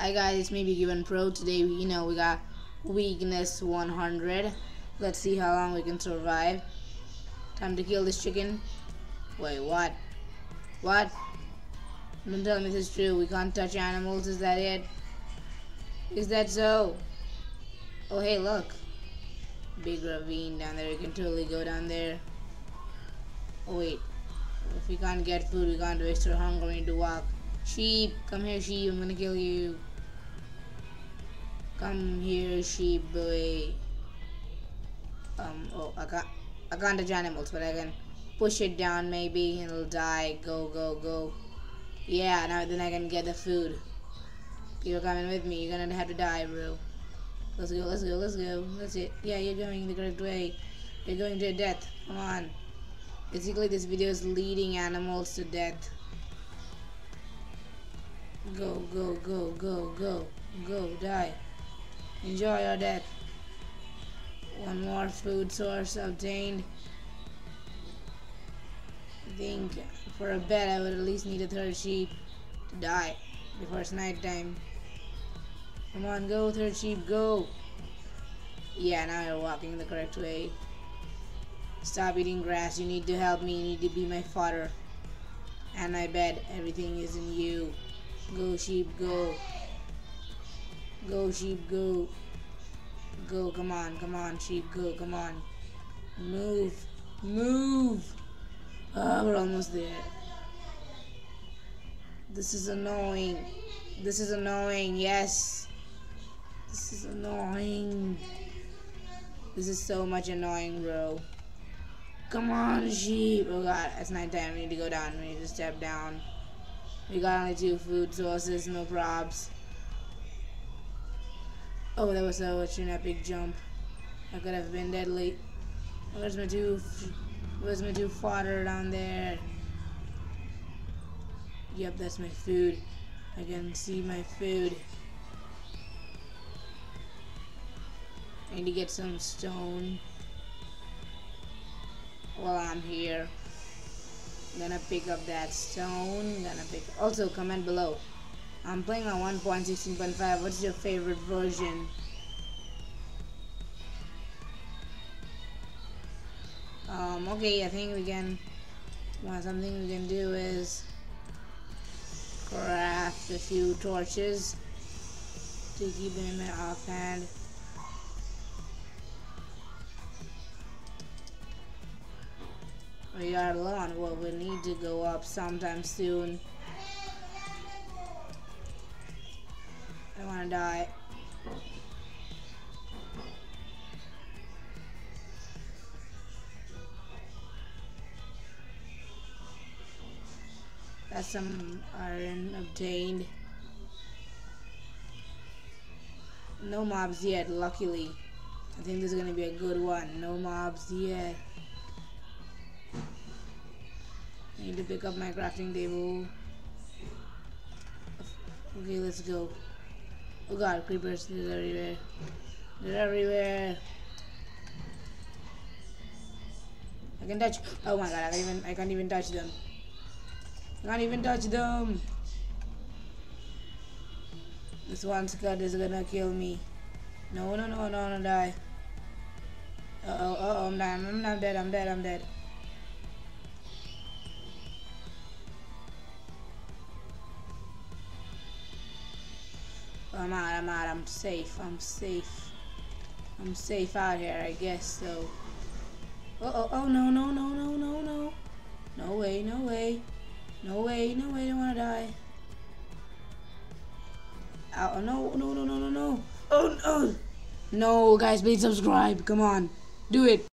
Hi guys, maybe given pro today. You know we got weakness 100. Let's see how long we can survive. Time to kill this chicken. Wait, what? What? Don't tell me this is true. We can't touch animals. Is that it? Is that so? Oh hey, look. Big ravine down there. We can totally go down there. Oh wait. If we can't get food, we can't waste our hunger. We need to walk. Sheep, come here, sheep. I'm gonna kill you. Come here, sheep boy. Um, oh, I got, I can't touch animals, but I can push it down maybe and it'll die. Go, go, go. Yeah, now then I can get the food. You're coming with me. You're gonna have to die, bro. Let's go, let's go, let's go. That's it. Yeah, you're going the correct way. You're going to death. Come on. Basically, this video is leading animals to death. Go, go, go, go, go, go, die. Enjoy your death. One more food source obtained. I think for a bed I would at least need a third sheep to die before it's night time. Come on, go third sheep, go. Yeah, now you're walking the correct way. Stop eating grass. You need to help me. You need to be my fodder. And I bet Everything is in you. Go, sheep, go. Go, sheep, go. Go, come on, come on, sheep, go, come on. Move, move. Ah, we're almost there. This is annoying. This is annoying, yes. This is annoying. This is so much annoying, bro. Come on, sheep. Oh god, it's nighttime. We need to go down. We need to step down. We got only two food sources, no probs. Oh, that was uh, an epic jump. I could have been deadly. Where's my two? Where's my two fodder down there? Yep, that's my food. I can see my food. I need to get some stone while I'm here. I'm gonna pick up that stone. Gonna pick. Also, comment below. I'm playing on 1.16.5. What's your favorite version? Um. Okay, I think we can. Well, something we can do is craft a few torches to keep them in offhand. We are alone. Well, we need to go up sometime soon. Want to die. That's some iron obtained. No mobs yet, luckily. I think this is gonna be a good one. No mobs yet. I need to pick up my crafting table. Okay, let's go. Oh god, creepers, they're everywhere. They're everywhere. I can touch. Oh my god, I can't even. I can't even touch them. I can't even touch them. This one scud is gonna kill me. No, no, no, no, no, die. Uh oh, uh oh, I'm dying. I'm, I'm dead. I'm dead. I'm dead. I'm out, I'm out, I'm safe, I'm safe. I'm safe out here, I guess so. Uh oh, oh no, no, no, no, no, no. No way, no way. No way, no way, I don't wanna die. Oh no, no, no, no, no, no. Oh no. No, guys, please subscribe. Come on. Do it.